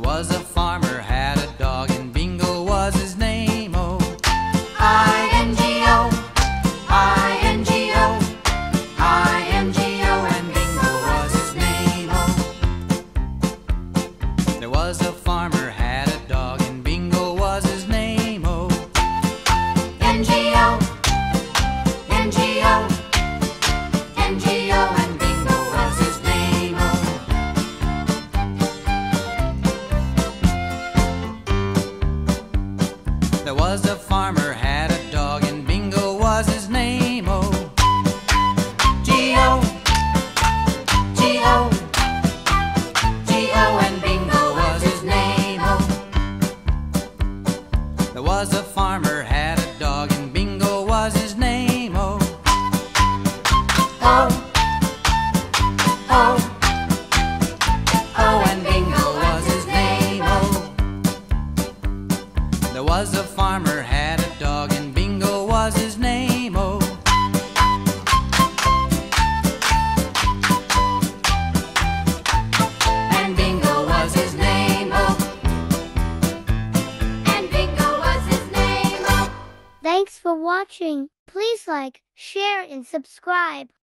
There was a farmer had a dog and Bingo was his name. Oh, I N G O, I N G O, I N G O, and Bingo was his name. Oh, there was a There was a farmer had a dog and Bingo was his name, oh. G-O, G-O, G-O and Bingo was his name, oh. There was a farmer had a dog There was a farmer had a dog and Bingo was his name. Oh. And Bingo was his name. Oh. And Bingo was his name. Oh. Thanks for watching. Please like, share and subscribe.